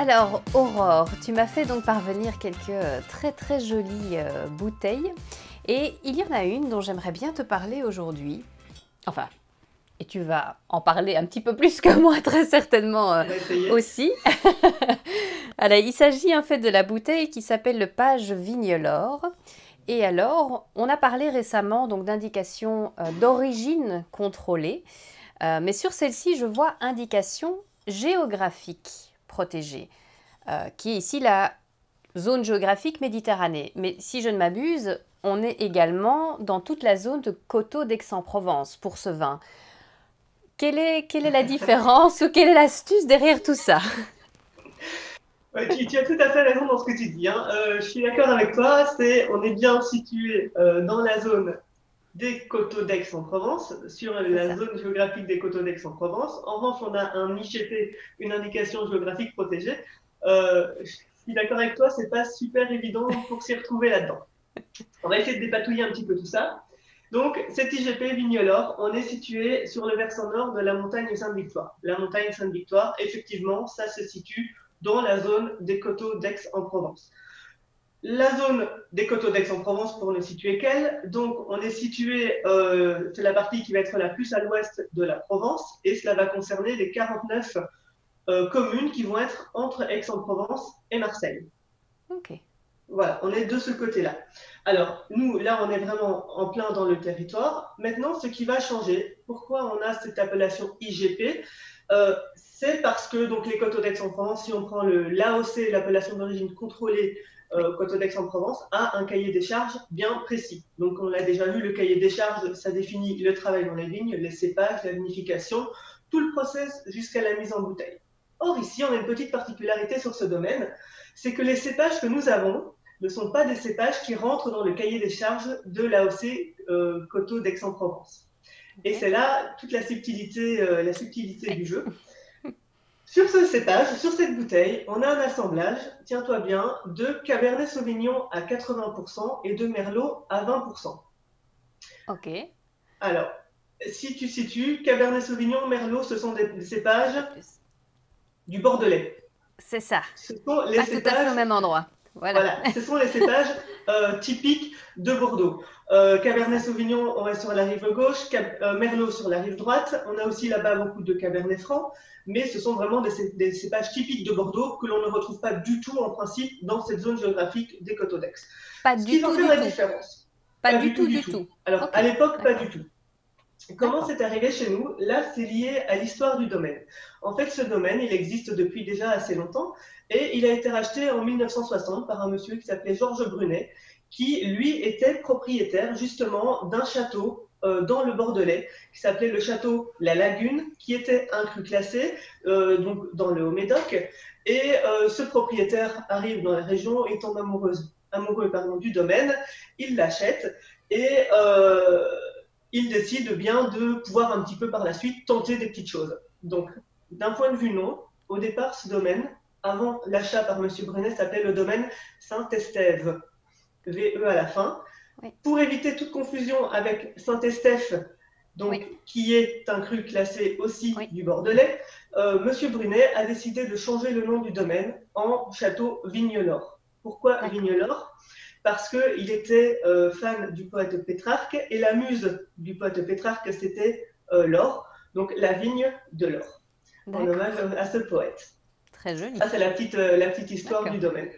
Alors, Aurore, tu m'as fait donc parvenir quelques euh, très très jolies euh, bouteilles. Et il y en a une dont j'aimerais bien te parler aujourd'hui. Enfin, et tu vas en parler un petit peu plus que moi, très certainement euh, aussi. alors, il s'agit en fait de la bouteille qui s'appelle le Page Vignelor. Et alors, on a parlé récemment donc d'indication d'origine contrôlée. mais sur celle-ci, je vois indication géographique protégée, euh, qui est ici la zone géographique Méditerranée. Mais si je ne m'abuse, on est également dans toute la zone de coteaux d'Aix-en-Provence pour ce vin. Quelle est, quelle est la différence ou quelle est l'astuce derrière tout ça? Tu, as tout à fait raison dans ce que tu dis. Hein. Euh, je suis d'accord avec toi. C'est, on est bien situé euh, dans la zone des coteaux d'Aix-en-Provence, sur la zone géographique des coteaux d'Aix-en-Provence. En revanche, on a un IGP, une indication géographique protégée. Euh, je suis d'accord avec toi, c'est pas super évident pour s'y retrouver là-dedans. On va essayer de dépatouiller un petit peu tout ça. Donc, cet IGP Vignolor, on est situé sur le versant nord de la montagne Sainte-Victoire. La montagne Sainte-Victoire, effectivement, ça se situe dans la zone des coteaux d'Aix-en-Provence. La zone des coteaux d'Aix-en-Provence, pour ne situer qu'elle, donc on est situé, euh, c'est la partie qui va être la plus à l'ouest de la Provence, et cela va concerner les 49 euh, communes qui vont être entre Aix-en-Provence et Marseille. Ok. Voilà, on est de ce côté-là. Alors, nous, là, on est vraiment en plein dans le territoire. Maintenant, ce qui va changer, pourquoi on a cette appellation IGP euh, C'est parce que donc, les coteaux d'Aix-en-Provence, si on prend l'AOC, l'appellation d'origine contrôlée, euh, d'Aix-en-Provence a un cahier des charges bien précis. Donc, on l'a déjà vu, le cahier des charges, ça définit le travail dans les vignes, les cépages, la vinification, tout le process jusqu'à la mise en bouteille. Or, ici, on a une petite particularité sur ce domaine, c'est que les cépages que nous avons ne sont pas des cépages qui rentrent dans le cahier des charges de l'AOC euh, Coteau d'Aix-en-Provence. Et c'est là toute la subtilité, euh, la subtilité du jeu. Sur ce cépage, sur cette bouteille, on a un assemblage, tiens-toi bien, de Cabernet Sauvignon à 80% et de Merlot à 20%. Ok. Alors, si tu situes, Cabernet Sauvignon, Merlot, ce sont des cépages du Bordelais. C'est ça. Ce sont les cépages... tout à fait au même endroit. Voilà. ce sont les cépages euh, typiques de Bordeaux. Euh, Cabernet Sauvignon, on est sur la rive gauche, euh, Merlot sur la rive droite. On a aussi là-bas beaucoup de Cabernet Franc, mais ce sont vraiment des, cépages typiques de Bordeaux que l'on ne retrouve pas du tout en principe dans cette zone géographique des Coteaux d'Aix. Pas du tout. la différence. Pas, du, tout, du tout. Alors, à l'époque, pas du tout. Comment c'est arrivé chez nous? Là, c'est lié à l'histoire du domaine. En fait, ce domaine, il existe depuis déjà assez longtemps et il a été racheté en 1960 par un monsieur qui s'appelait Georges Brunet, qui, lui, était propriétaire justement d'un château euh, dans le Bordelais, qui s'appelait le château La Lagune, qui était un cru classé, euh, donc dans le Haut-Médoc. Et euh, ce propriétaire arrive dans la région et tombe amoureuse, amoureux pardon, du domaine, il l'achète et il décide bien de pouvoir un petit peu par la suite tenter des petites choses. Donc, d'un point de vue nom, au départ, ce domaine, avant l'achat par M. Brunet, s'appelait le domaine Saint-Estève, VE à la fin. Pour éviter toute confusion avec Saint-Estèphe, donc, qui est un cru classé aussi du Bordelais, euh, M. Brunet a décidé de changer le nom du domaine en Château Vignelor. Pourquoi Vignelor Parce qu'il était euh, fan du poète Pétrarque et la muse du poète Pétrarque, c'était euh, l'or, donc la vigne de l'or, en hommage à ce poète. Très joli. Ça, c'est la petite, euh, la petite histoire du domaine.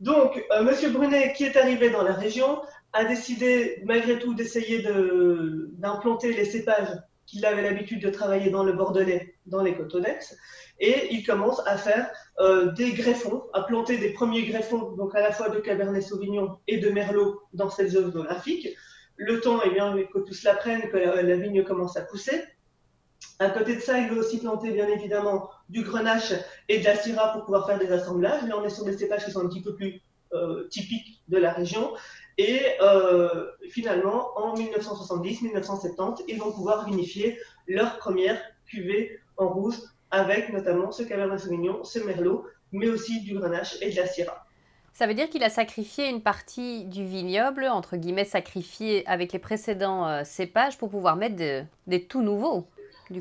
Donc, euh, Monsieur Brunet, qui est arrivé dans la région, a décidé malgré tout d'essayer d'implanter les cépages qu'il avait l'habitude de travailler dans le Bordelais, dans les Cotonex, et il commence à faire euh, des greffons, à planter des premiers greffons, donc à la fois de Cabernet Sauvignon et de Merlot dans cette zone géographique. Le temps, eh bien, que tout cela prenne, que la vigne commence à pousser. À côté de ça, il veut aussi planter bien évidemment du grenache et de la syrah pour pouvoir faire des assemblages. Là, on est sur des cépages qui sont un petit peu plus euh, typiques de la région. Et euh, finalement, en 1970-1970, ils vont pouvoir vinifier leur première cuvée en rouge avec notamment ce Cabernet Sauvignon, ce Merlot, mais aussi du grenache et de la syrah. Ça veut dire qu'il a sacrifié une partie du vignoble, entre guillemets sacrifié avec les précédents euh, cépages, pour pouvoir mettre des tout nouveaux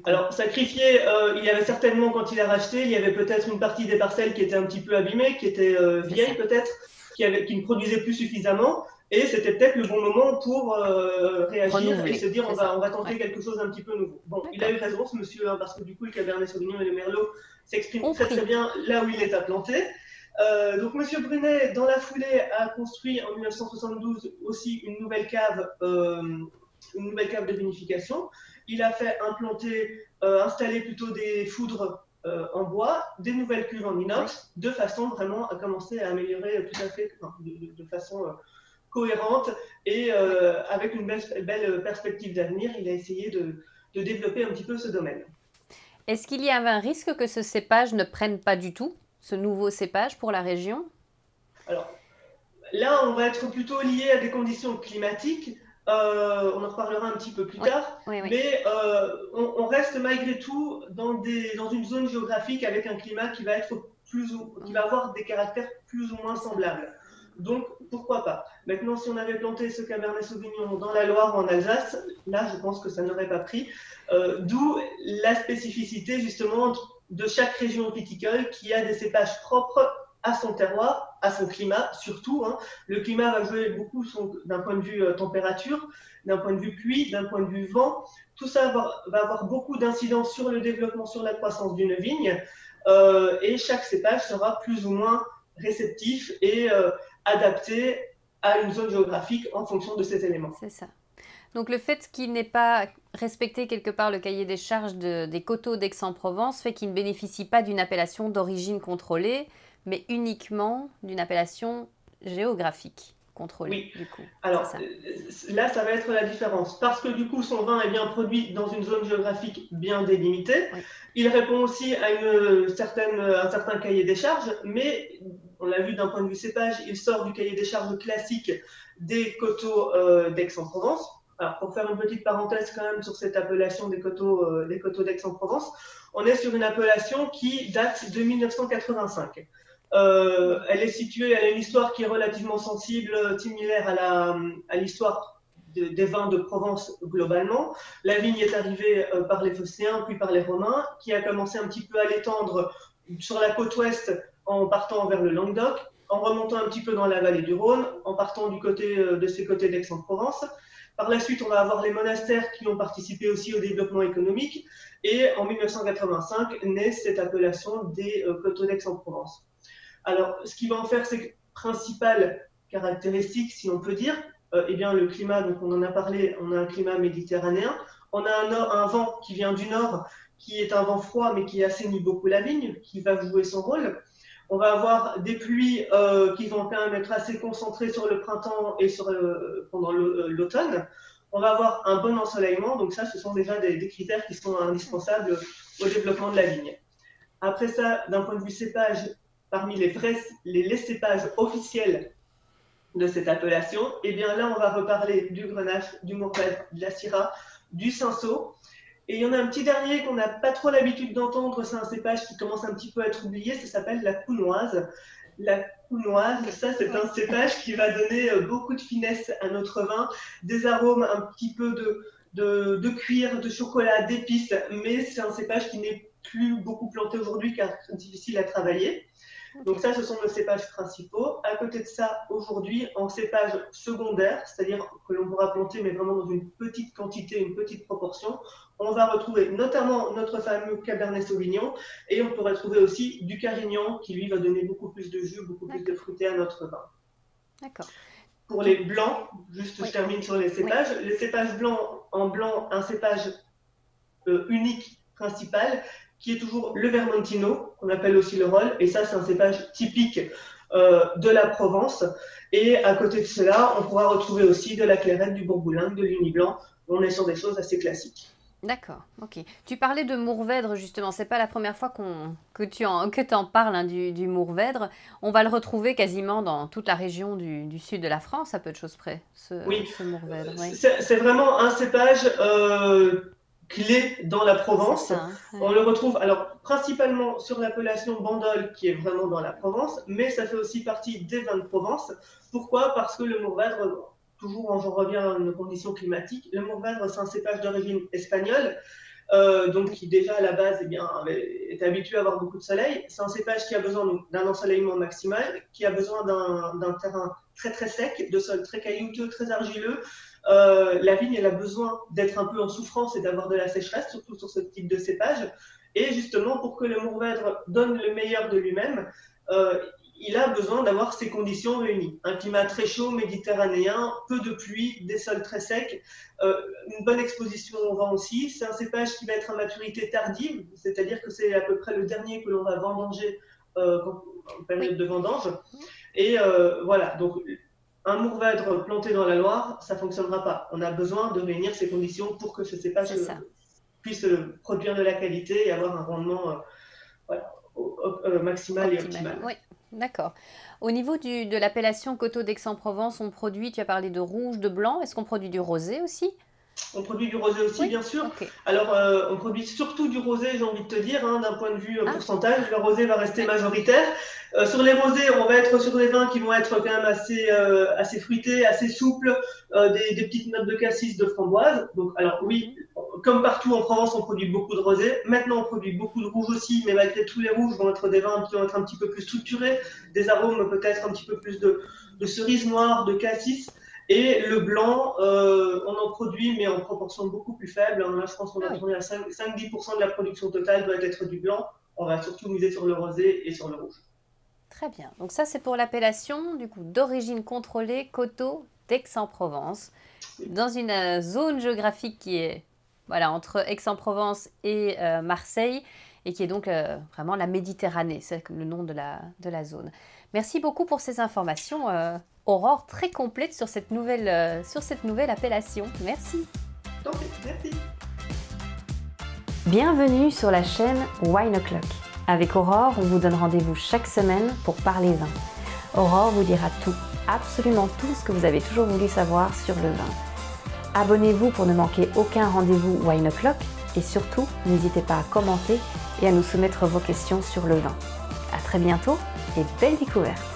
Alors, sacrifié, il y avait certainement, quand il a racheté, il y avait peut-être une partie des parcelles qui était un petit peu abîmée, qui était vieille peut-être, qui, qui ne produisait plus suffisamment. Et c'était peut-être le bon moment pour euh, réagir et se dire on va, on va tenter quelque chose d'un petit peu nouveau. Bon, il a eu raison ce monsieur, hein, parce que du coup le Cabernet Sauvignon et le Merlot s'expriment très très bien là où il est implanté. Euh, donc monsieur Brunet, dans la foulée, a construit en 1972 aussi une nouvelle cave, euh, une nouvelle cave de vinification. Il a fait implanter, installer plutôt des foudres en bois, des nouvelles cuves en inox, de façon vraiment à commencer à améliorer tout à fait, de, de façon cohérente et euh, avec une belle, perspective d'avenir, il a essayé de, développer un petit peu ce domaine. Est-ce qu'il y avait un risque que ce cépage ne prenne pas du tout, ce nouveau cépage pour la région? Alors là, on va être plutôt lié à des conditions climatiques. Euh, on en reparlera un petit peu plus tard, mais euh, on, reste malgré tout dans, des, dans une zone géographique avec un climat qui va être plus ou, qui va avoir des caractères plus ou moins semblables. Donc, pourquoi pas Maintenant, si on avait planté ce Cabernet Sauvignon dans la Loire ou en Alsace, là, je pense que ça n'aurait pas pris. Euh, d'où la spécificité, justement, de chaque région viticole qui a des cépages propres à son terroir, à son climat, surtout. Hein. Le climat va jouer beaucoup d'un point de vue euh, température, d'un point de vue pluie, d'un point de vue vent. Tout ça va, avoir beaucoup d'incidence sur le développement, sur la croissance d'une vigne. Euh, et chaque cépage sera plus ou moins réceptif et adapté à une zone géographique en fonction de cet élément. C'est ça. Donc le fait qu'il n'ait pas respecté quelque part le cahier des charges des coteaux d'Aix-en-Provence fait qu'il ne bénéficie pas d'une appellation d'origine contrôlée, mais uniquement d'une appellation géographique contrôlée. Oui. Du coup. Alors euh, là, ça va être la différence. Parce que du coup, son vin est bien produit dans une zone géographique bien délimitée. Il répond aussi à une certaine, un certain cahier des charges, mais on l'a vu d'un point de vue cépage, il sort du cahier des charges classique des coteaux euh, d'Aix-en-Provence. Alors, pour faire une petite parenthèse quand même sur cette appellation des coteaux, euh, coteaux d'Aix-en-Provence, on est sur une appellation qui date de 1985. Euh, elle est située, elle a une histoire qui est relativement sensible, similaire à l'histoire des vins de Provence globalement. La vigne est arrivée par les Phocéens, puis par les Romains, qui a commencé un petit peu à l'étendre sur la côte ouest en partant vers le Languedoc, en remontant un petit peu dans la vallée du Rhône, en partant du côté euh, de ces côtés d'Aix-en-Provence. Par la suite, on va avoir les monastères qui ont participé aussi au développement économique. Et en 1985 naît cette appellation des euh, coteaux d'Aix-en-Provence. Alors, ce qui va en faire ses principales caractéristiques, si on peut dire, euh, eh bien, le climat, donc on en a parlé, on a un climat méditerranéen. On a un, un, vent qui vient du nord, qui est un vent froid, mais qui assainit beaucoup la vigne, qui va jouer son rôle. On va avoir des pluies euh, qui vont quand même être assez concentrées sur le printemps et sur pendant euh, l'automne. On va avoir un bon ensoleillement, donc ça, ce sont déjà des, critères qui sont indispensables au développement de la vigne. Après ça, d'un point de vue cépage, parmi les, les, cépages officiels de cette appellation, eh bien là, on va reparler du grenache, du mourvèdre, de la syrah, du cinsault. Et il y en a un petit dernier qu'on n'a pas trop l'habitude d'entendre, c'est un cépage qui commence un petit peu à être oublié, ça s'appelle la counoise. La counoise, ça c'est un cépage qui va donner euh, beaucoup de finesse à notre vin, des arômes un petit peu de, de, cuir, de chocolat, d'épices, mais c'est un cépage qui n'est plus beaucoup planté aujourd'hui car difficile à travailler. Donc ça, ce sont nos cépages principaux. À côté de ça, aujourd'hui, en cépage secondaire, c'est-à-dire que l'on pourra planter, mais vraiment dans une petite quantité, une petite proportion, on va retrouver notamment notre fameux Cabernet Sauvignon et on pourra trouver aussi du Carignan qui lui va donner beaucoup plus de jus, beaucoup plus de fruité à notre vin. D'accord. Pour les blancs, juste je termine sur les cépages. Les cépages blancs, en blanc, un cépage euh, unique principal qui est toujours le Vermentino, qu'on appelle aussi le Roll, et ça c'est un cépage typique euh, de la Provence. Et à côté de cela, on pourra retrouver aussi de la clairette, du Bourgoulin, de l'Uni Blanc. On est sur des choses assez classiques. D'accord, ok. Tu parlais de Mourvèdre justement, c'est pas la première fois qu'on, que tu en, que en parles hein, du, du, Mourvèdre. On va le retrouver quasiment dans toute la région du, sud de la France, à peu de choses près, ce, oui. ce Mourvèdre. C'est, vraiment un cépage euh, clé dans la Provence. Hein, On le retrouve alors principalement sur l'appellation Bandol qui est vraiment dans la Provence, mais ça fait aussi partie des vins de Provence. Pourquoi? Parce que le Mourvèdre, toujours j'en reviens à nos conditions climatiques, le Mourvèdre c'est un cépage d'origine espagnole euh, donc qui déjà à la base eh bien, est habitué à avoir beaucoup de soleil. C'est un cépage qui a besoin d'un ensoleillement maximal, qui a besoin d'un terrain très très sec, de sol très caillouteux, très argileux. Euh, la vigne, elle a besoin d'être un peu en souffrance et d'avoir de la sécheresse, surtout sur ce type de cépage. Et justement, pour que le Mourvèdre donne le meilleur de lui-même, euh, il a besoin d'avoir ces conditions réunies. Un climat très chaud, méditerranéen, peu de pluie, des sols très secs, euh, une bonne exposition au vent aussi. C'est un cépage qui va être à maturité tardive, c'est-à-dire que c'est à peu près le dernier que l'on va vendanger euh, en période de vendange. Et euh, voilà, donc un mourvèdre planté dans la Loire, ça ne fonctionnera pas. On a besoin de réunir ces conditions pour que ce cépage puisse produire de la qualité et avoir un rendement maximal et optimal. Oui. D'accord. Au niveau de l'appellation Coteau d'Aix-en-Provence, on produit, tu as parlé de rouge, de blanc. Est-ce qu'on produit du rosé aussi? On produit du rosé aussi, bien sûr. Alors, euh, on produit surtout du rosé, j'ai envie de te dire, hein, d'un point de vue euh, ah. pourcentage. Le rosé va rester majoritaire. Euh, sur les rosés, on va être sur des vins qui vont être quand même assez, assez fruités, assez souples, des, petites notes de cassis, de framboise. Donc, alors oui, comme partout en Provence, on produit beaucoup de rosé. Maintenant, on produit beaucoup de rouge aussi, mais malgré tous les rouges vont être des vins qui vont être un petit peu plus structurés, des arômes peut-être un petit peu plus de, de cerise noire, de cassis. Et le blanc, euh, on en produit, mais en proportion beaucoup plus faible. Là, je pense qu'on va ah tourner à 5-10% de la production totale doit être du blanc. On va surtout miser sur le rosé et sur le rouge. Très bien. Donc ça, c'est pour l'appellation du coup d'origine contrôlée coteau d'Aix-en-Provence, dans une euh, zone géographique qui est voilà entre Aix-en-Provence et euh, Marseille et qui est donc vraiment la Méditerranée, c'est le nom de la, de la zone. Merci beaucoup pour ces informations. Aurore très complète sur cette nouvelle, euh, sur cette nouvelle appellation. Merci. Merci. Bienvenue sur la chaîne Wine O'Clock. Avec Aurore, on vous donne rendez-vous chaque semaine pour parler vin. Aurore vous dira tout, absolument tout ce que vous avez toujours voulu savoir sur le vin. Abonnez-vous pour ne manquer aucun rendez-vous Wine O'Clock et surtout, n'hésitez pas à commenter et à nous soumettre vos questions sur le vin. A très bientôt et belle découverte